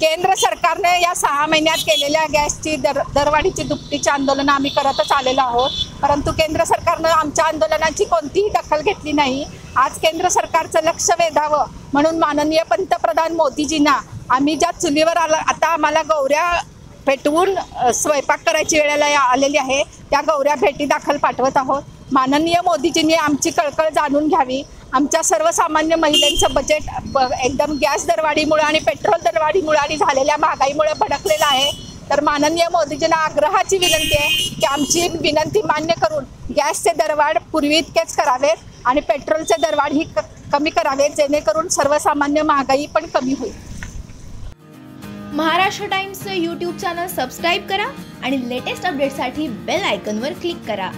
केंद्र सरकारने या सहा महिन्यात केलेल्या गॅसची दर दरवाढीची दुपटीची आंदोलनं आम्ही करतच आलेलो आहोत. परंतु केंद्र सरकारनं आमच्या आंदोलनाची कोणतीही दखल घेतली नाही. आज केंद्र सरकारचं लक्ष वेधावं म्हणून माननीय पंतप्रधान मोदीजींना आम्ही ज्या चुलीवर आला आता आम्हाला गौऱ्या भेटवून स्वयंपाक करायची वेळेला या- आलेली आहे त्या गौऱ्या भेटी दाखल पाठवत आहोत. माननीय मोदीजींनी आमची कळकळ जाणून घ्यावी. आमच्या सर्वसामान्य महिलांचं बजेट एकदम गॅस दरवाढीमुळे आणि पेट्रोल दरवाढीमुळे आणि झालेल्या महागाईमुळे भडकलेलं आहे. तर माननीय मोदीजींना आग्रहाची विनंती आहे की आमची विनंती मान्य करून गॅसचे दरवाढ पूर्वी इतकेच करावेत आणि पेट्रोलचे दरवाढ ही कमी करावेत जेणेकरून सर्वसामान्य महागाई पण कमी होईल. महाराष्ट्र टाइम्सचं यूट्यूब चॅनल सबस्क्राईब करा आणि लेटेस्ट अपडेटसाठी बेल आयकनवर क्लिक करा.